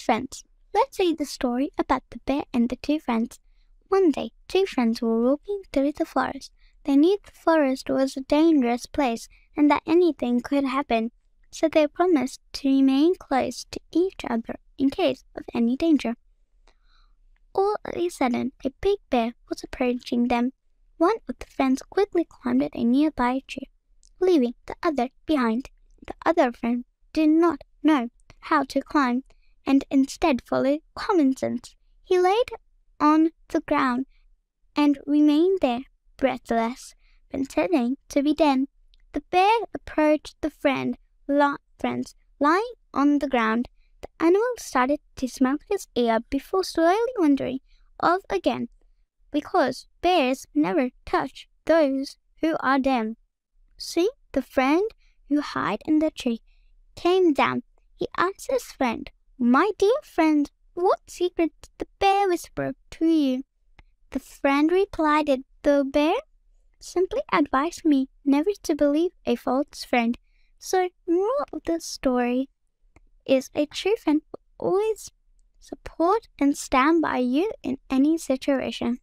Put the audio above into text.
friends. Let's read the story about the bear and the two friends. One day, two friends were walking through the forest. They knew the forest was a dangerous place and that anything could happen, so they promised to remain close to each other in case of any danger. All of a sudden, a big bear was approaching them. One of the friends quickly climbed a nearby tree, leaving the other behind. The other friend did not know how to climb and instead followed common sense. He laid on the ground and remained there, breathless, pretending to be dead. The bear approached the friend, friends lying on the ground. The animal started to smell his ear before slowly wandering off again, because bears never touch those who are dead. See the friend who hid in the tree came down. He asked his friend, My dear friend, what secret did the bear whisper to you? The friend replied that the bear simply advised me never to believe a false friend. So, moral of the story is a true friend will always support and stand by you in any situation.